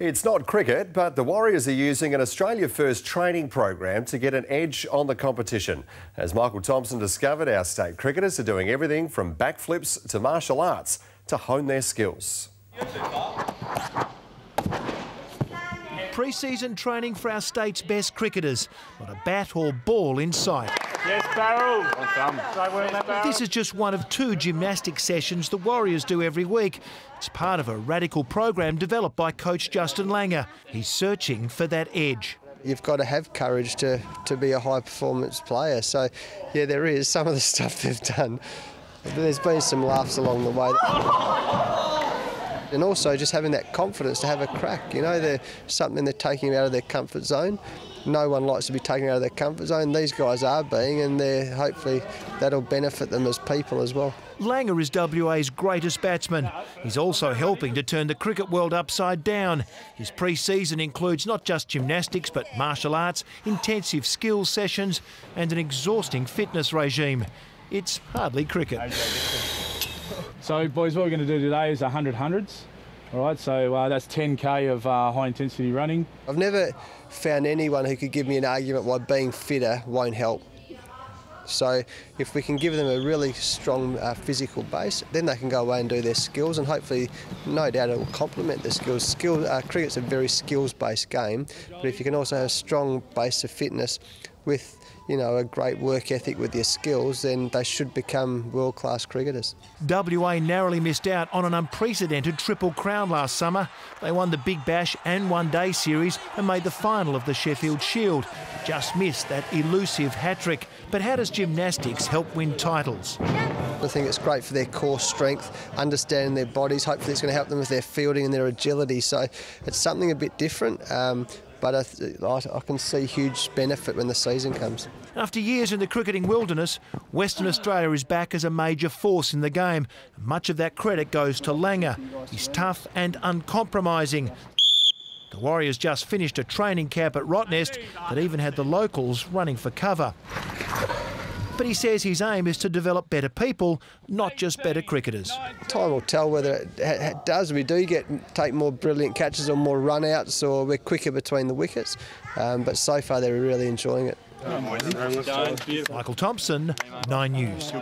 It's not cricket, but the Warriors are using an Australia First training program to get an edge on the competition. As Michael Thomson discovered, our state cricketers are doing everything from backflips to martial arts to hone their skills. Pre-season training for our state's best cricketers. Not a bat or ball in sight. Yes, Barrel. This is just one of two gymnastic sessions the Warriors do every week. It's part of a radical program developed by coach Justin Langer. He's searching for that edge. You've got to have courage to, to be a high performance player. So, yeah, there is some of the stuff they've done. There's been some laughs along the way. And also just having that confidence to have a crack. You know, they're something they're taking out of their comfort zone. No one likes to be taken out of their comfort zone. These guys are being, and they're hopefully that'll benefit them as people as well. Langer is WA's greatest batsman. He's also helping to turn the cricket world upside down. His pre season includes not just gymnastics but martial arts, intensive skills sessions, and an exhausting fitness regime. It's hardly cricket. So, boys, what we're going to do today is 100 hundreds. All right, so uh, that's 10k of uh, high intensity running. I've never found anyone who could give me an argument why being fitter won't help. So if we can give them a really strong uh, physical base, then they can go away and do their skills, and hopefully, no doubt, it will complement their skills. Skill, uh, cricket's a very skills-based game, but if you can also have a strong base of fitness with you know a great work ethic with their skills, then they should become world-class cricketers. WA narrowly missed out on an unprecedented triple crown last summer. They won the Big Bash and One Day Series and made the final of the Sheffield Shield. Just missed that elusive hat trick. But how does gymnastics help win titles? I think it's great for their core strength, understanding their bodies. Hopefully, it's going to help them with their fielding and their agility. So it's something a bit different. Um, but I, I, can see huge benefit when the season comes. After years in the cricketing wilderness, Western Australia is back as a major force in the game. Much of that credit goes to Langer. He's tough and uncompromising. The Warriors just finished a training camp at Rottnest that even had the locals running for cover. But he says his aim is to develop better people, not just better cricketers. Time will tell whether it does. We do get take more brilliant catches or more run-outs or we're quicker between the wickets. Um, but so far they're really enjoying it. Michael Thomson, 9 News.